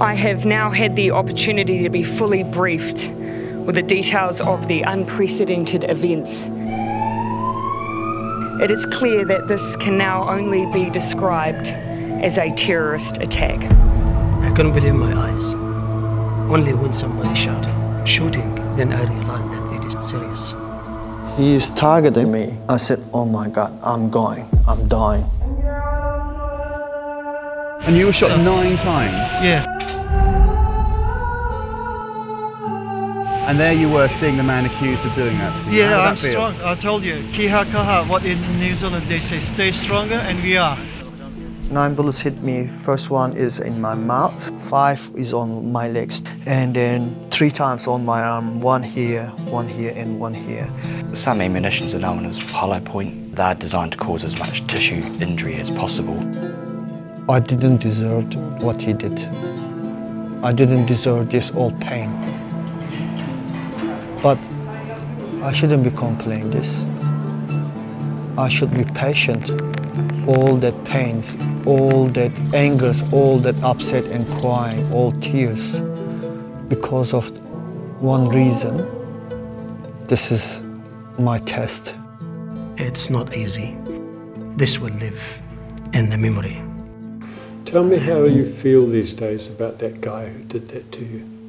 I have now had the opportunity to be fully briefed with the details of the unprecedented events. It is clear that this can now only be described as a terrorist attack. I couldn't believe my eyes. Only when somebody shouted, shooting, then I realized that it is serious. He is targeting me. I said, oh my God, I'm going, I'm dying. And you were shot nine times? Yeah. And there you were seeing the man accused of doing that to you. Yeah, I'm feel? strong. I told you, kia kaha, what in New Zealand they say, stay stronger, and we are. Nine bullets hit me. First one is in my mouth, five is on my legs, and then three times on my arm, one here, one here, and one here. Some munitions are known as hollow point. They're designed to cause as much tissue injury as possible. I didn't deserve what he did. I didn't deserve this all pain. But I shouldn't be complaining this. I should be patient. All that pains, all that angers, all that upset and crying, all tears, because of one reason. This is my test. It's not easy. This will live in the memory. Tell me how you feel these days about that guy who did that to you.